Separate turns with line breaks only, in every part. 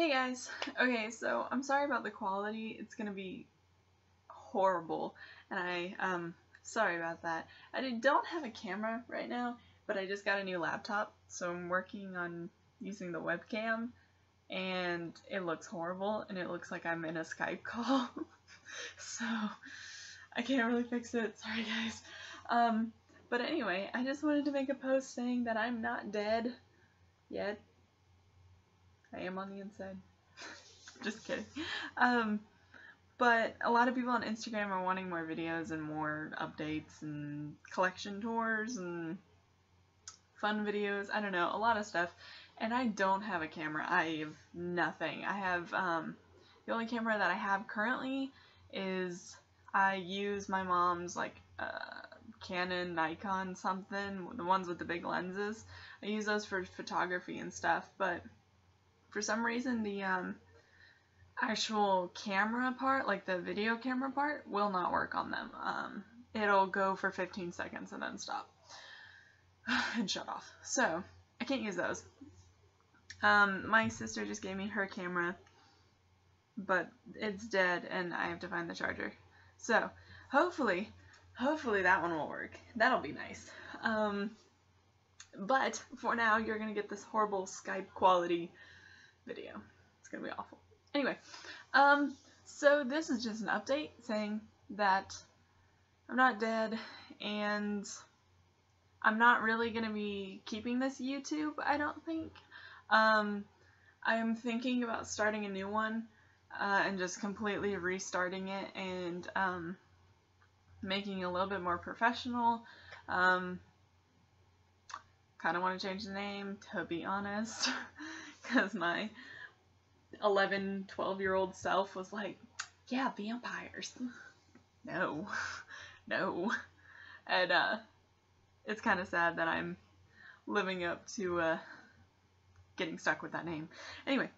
Hey guys, okay, so I'm sorry about the quality. It's gonna be horrible, and I, um, sorry about that. I don't have a camera right now, but I just got a new laptop, so I'm working on using the webcam, and it looks horrible, and it looks like I'm in a Skype call, so I can't really fix it. Sorry guys. Um, but anyway, I just wanted to make a post saying that I'm not dead yet. I am on the inside. Just kidding. Um, but a lot of people on Instagram are wanting more videos and more updates and collection tours and fun videos. I don't know, a lot of stuff. And I don't have a camera. I have nothing. I have, um, the only camera that I have currently is I use my mom's, like, uh, Canon, Nikon, something, the ones with the big lenses. I use those for photography and stuff, but for some reason the um, actual camera part, like the video camera part, will not work on them. Um, it'll go for 15 seconds and then stop and shut off. So I can't use those. Um, my sister just gave me her camera, but it's dead and I have to find the charger. So hopefully, hopefully that one will work. That'll be nice. Um, but for now, you're gonna get this horrible Skype quality video. It's gonna be awful. Anyway, um, so this is just an update saying that I'm not dead and I'm not really gonna be keeping this YouTube, I don't think. Um, I'm thinking about starting a new one uh, and just completely restarting it and um, making it a little bit more professional. Um, kind of want to change the name, to be honest. because my 11, 12 year old self was like, yeah, vampires. no, no. And uh, it's kind of sad that I'm living up to uh, getting stuck with that name. Anyway,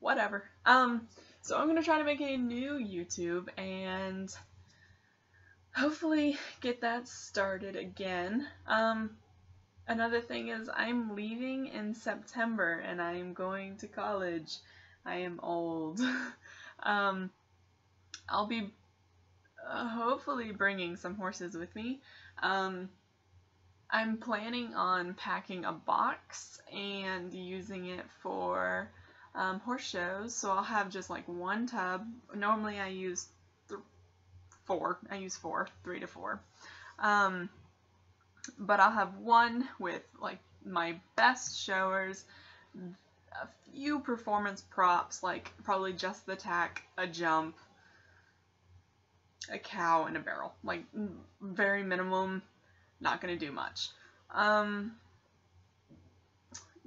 whatever. Um, so I'm gonna try to make a new YouTube and hopefully get that started again. Um, Another thing is I'm leaving in September and I'm going to college. I am old. um, I'll be uh, hopefully bringing some horses with me. Um, I'm planning on packing a box and using it for um, horse shows. So I'll have just like one tub. Normally I use four. I use four, three to four. Um, but I'll have one with like my best showers, a few performance props, like probably just the tack, a jump, a cow, and a barrel. Like very minimum, not gonna do much. Um,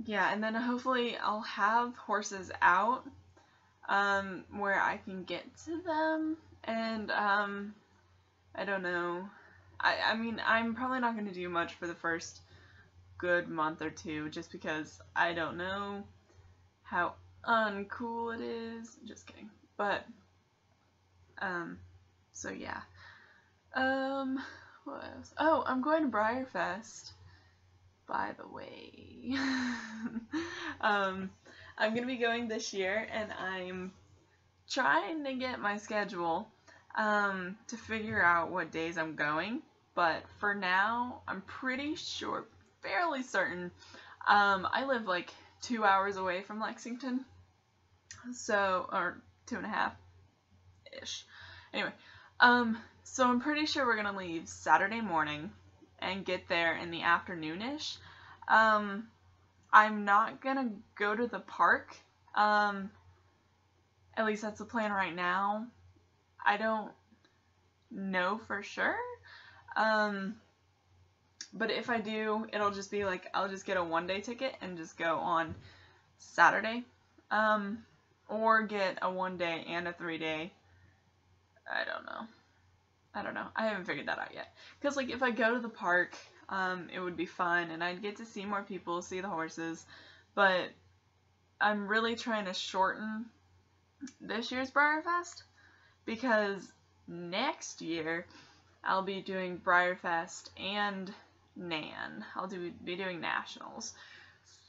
yeah, and then hopefully I'll have horses out um, where I can get to them, and um, I don't know. I, I mean, I'm probably not going to do much for the first good month or two just because I don't know how uncool it is. Just kidding. But, um, so yeah. Um, what else? Oh, I'm going to Breyerfest, by the way. um, I'm going to be going this year and I'm trying to get my schedule um, to figure out what days I'm going but for now, I'm pretty sure, fairly certain, um, I live like two hours away from Lexington, so, or two and a half ish. Anyway, um, so I'm pretty sure we're gonna leave Saturday morning and get there in the afternoonish. Um, I'm not gonna go to the park. Um, at least that's the plan right now. I don't know for sure. Um, but if I do, it'll just be like, I'll just get a one day ticket and just go on Saturday. Um, or get a one day and a three day. I don't know. I don't know. I haven't figured that out yet. Because, like, if I go to the park, um, it would be fun and I'd get to see more people, see the horses. But I'm really trying to shorten this year's Breyerfest because next year I'll be doing Breyerfest and NAN. I'll do be doing nationals.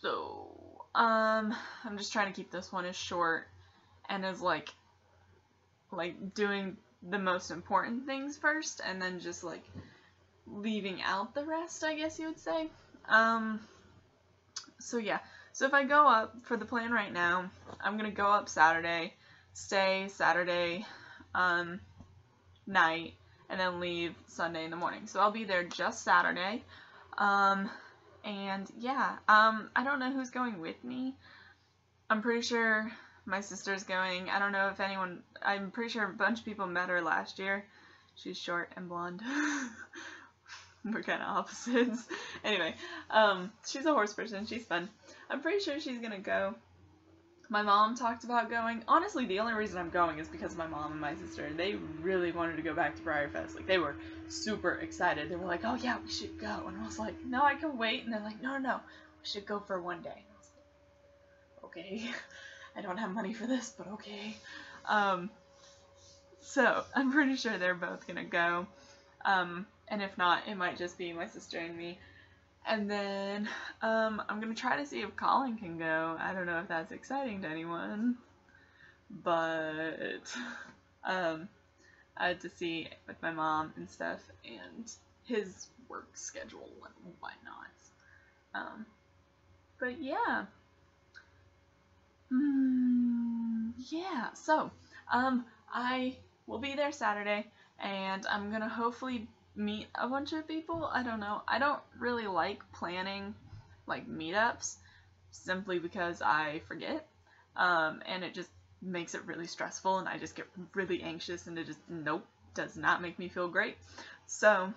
So um, I'm just trying to keep this one as short and as like, like doing the most important things first and then just like leaving out the rest, I guess you would say. Um, so yeah, so if I go up for the plan right now, I'm gonna go up Saturday, stay Saturday um, night, and then leave Sunday in the morning. So I'll be there just Saturday. Um, and yeah, um, I don't know who's going with me. I'm pretty sure my sister's going. I don't know if anyone, I'm pretty sure a bunch of people met her last year. She's short and blonde. We're kind of opposites. anyway, um, she's a horse person. She's fun. I'm pretty sure she's gonna go. My mom talked about going. Honestly, the only reason I'm going is because my mom and my sister. They really wanted to go back to Breyerfest. Like, they were super excited. They were like, oh yeah, we should go. And I was like, no, I can wait. And they're like, no, no, no, we should go for one day. And I was like, okay. I don't have money for this, but okay. Um, so, I'm pretty sure they're both gonna go. Um, and if not, it might just be my sister and me. And then um, I'm going to try to see if Colin can go. I don't know if that's exciting to anyone. But um, I had to see with my mom and stuff and his work schedule and whatnot. Um, but yeah. Mm, yeah, so um, I will be there Saturday and I'm going to hopefully meet a bunch of people. I don't know. I don't really like planning like meetups simply because I forget. Um, and it just makes it really stressful and I just get really anxious and it just nope does not make me feel great. So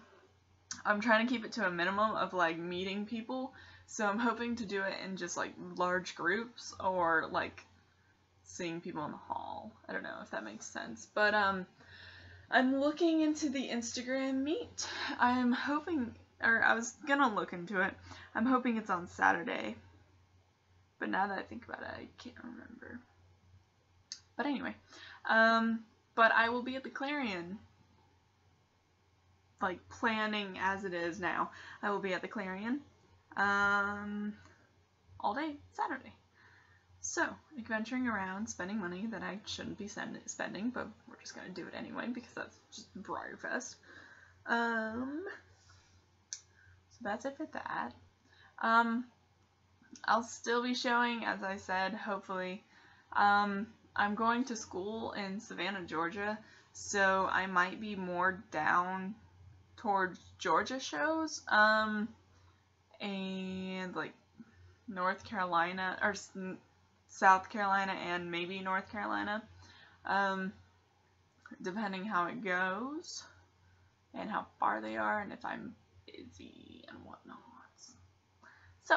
I'm trying to keep it to a minimum of like meeting people. So I'm hoping to do it in just like large groups or like seeing people in the hall. I don't know if that makes sense. But um I'm looking into the Instagram meet. I'm hoping, or I was gonna look into it. I'm hoping it's on Saturday. But now that I think about it, I can't remember. But anyway, um, but I will be at the Clarion, like planning as it is now. I will be at the Clarion, um, all day Saturday. So, adventuring around, spending money that I shouldn't be spending, but we're just to do it anyway because that's just Breyerfest. Um, so that's it for that. Um, I'll still be showing, as I said, hopefully. Um, I'm going to school in Savannah, Georgia, so I might be more down towards Georgia shows. Um, and like North Carolina, or South Carolina and maybe North Carolina, um, depending how it goes and how far they are and if I'm busy and whatnot. So,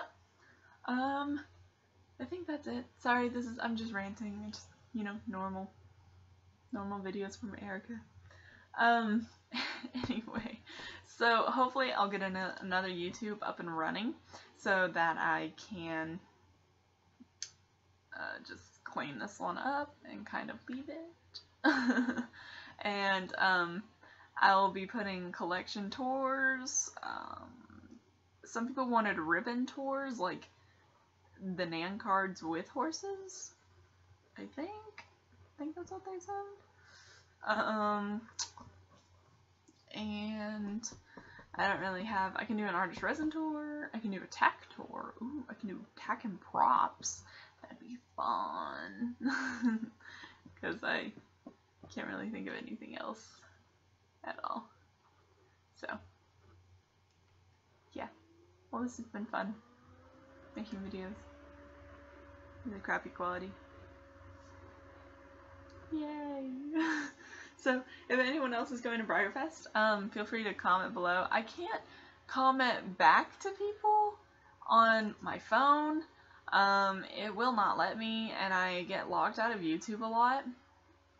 um, I think that's it. Sorry, this is, I'm just ranting. It's just, you know, normal, normal videos from Erica. Um, anyway, so hopefully I'll get an another YouTube up and running so that I can uh, just clean this one up and kind of leave it. and um, I'll be putting collection tours. Um, some people wanted ribbon tours, like the NAN cards with horses. I think. I think that's what they said. Um, and I don't really have. I can do an artist resin tour. I can do a tack tour. Ooh, I can do tack and props. That'd be fun. Because I can't really think of anything else at all. So, yeah. Well, this has been fun. Making videos. Really crappy quality. Yay! so, if anyone else is going to Breyerfest, um, feel free to comment below. I can't comment back to people on my phone um, it will not let me, and I get logged out of YouTube a lot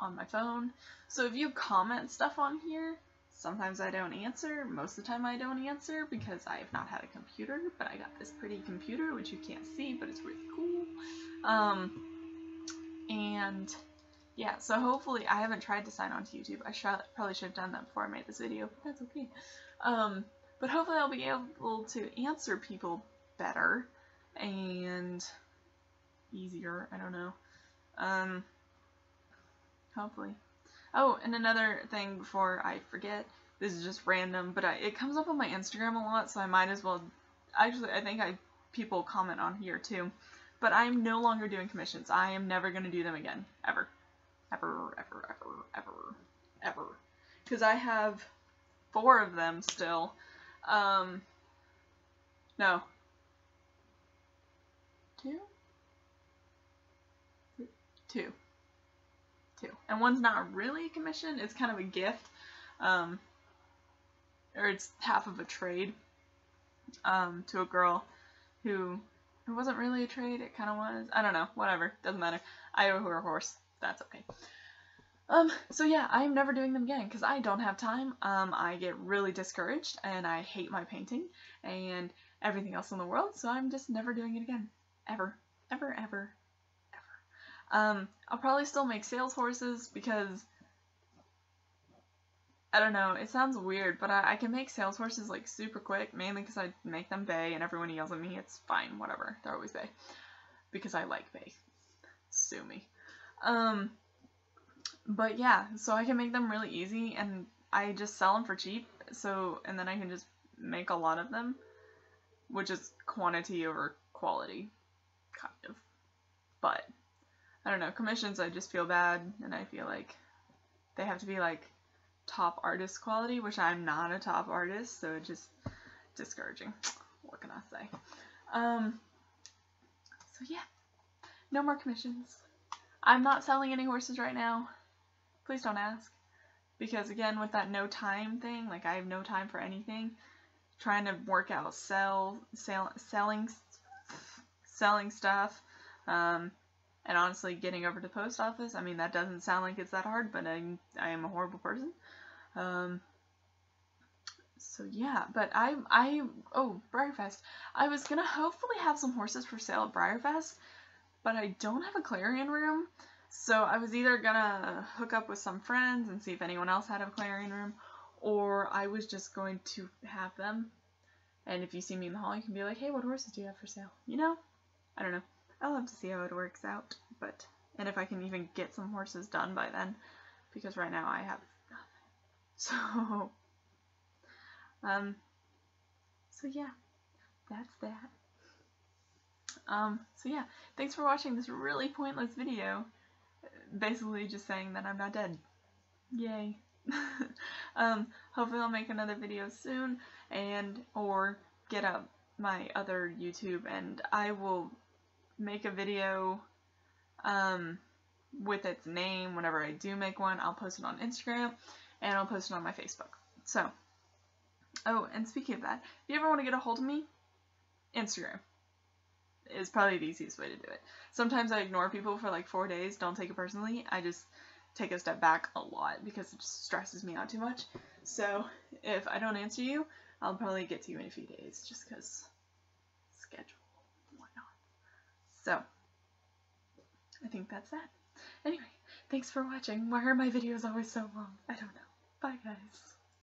on my phone. So if you comment stuff on here, sometimes I don't answer. Most of the time I don't answer because I have not had a computer, but I got this pretty computer, which you can't see, but it's really cool. Um, and yeah, so hopefully, I haven't tried to sign on to YouTube. I sh probably should have done that before I made this video, but that's okay. Um, but hopefully I'll be able to answer people better and easier. I don't know. Um, hopefully. Oh, and another thing before I forget, this is just random, but I, it comes up on my Instagram a lot, so I might as well. Actually, I think I people comment on here too. But I'm no longer doing commissions. I am never going to do them again. Ever. Ever, ever, ever, ever, ever. Because I have four of them still. Um, no. Two? Two. Two. And one's not really a commission, it's kind of a gift. Um, or it's half of a trade um, to a girl who it wasn't really a trade, it kind of was. I don't know, whatever, doesn't matter. I owe her a horse, that's okay. Um, so yeah, I'm never doing them again because I don't have time. Um, I get really discouraged and I hate my painting and everything else in the world, so I'm just never doing it again. Ever. Ever, ever, ever. Um, I'll probably still make sales horses because I don't know, it sounds weird, but I, I can make sales horses like super quick, mainly because I make them bay and everyone yells at me, it's fine, whatever, they're always bay. Because I like bay. Sue me. Um, but yeah, so I can make them really easy and I just sell them for cheap, so, and then I can just make a lot of them, which is quantity over quality, kind of. But, I don't know, commissions I just feel bad, and I feel like they have to be like top artist quality, which I'm not a top artist, so it's just discouraging. What can I say? Um, so yeah, no more commissions. I'm not selling any horses right now. Please don't ask. Because again, with that no time thing, like I have no time for anything. Trying to work out sell, sell selling, selling stuff, um, and honestly getting over to the post office. I mean, that doesn't sound like it's that hard, but I'm, I am a horrible person. Um, so yeah, but I, I, oh, Breyerfest. I was gonna hopefully have some horses for sale at Breyerfest, but I don't have a Clarion room. So I was either gonna hook up with some friends and see if anyone else had a Clarion room, or I was just going to have them. And if you see me in the hall, you can be like, hey, what horses do you have for sale? You know? I don't know. I'll have to see how it works out, but, and if I can even get some horses done by then, because right now I have nothing. so, um, so yeah, that's that. Um, so yeah, thanks for watching this really pointless video. Basically just saying that I'm not dead. Yay. um, hopefully I'll make another video soon and or get up my other YouTube and I will make a video um, with its name whenever I do make one. I'll post it on Instagram and I'll post it on my Facebook. So, oh, and speaking of that, if you ever want to get a hold of me, Instagram is probably the easiest way to do it. Sometimes I ignore people for like four days, don't take it personally. I just take a step back a lot because it just stresses me out too much. So, if I don't answer you, I'll probably get to you in a few days just because schedule, whatnot. So, I think that's that. Anyway, thanks for watching. Why are my videos always so long? I don't know. Bye, guys.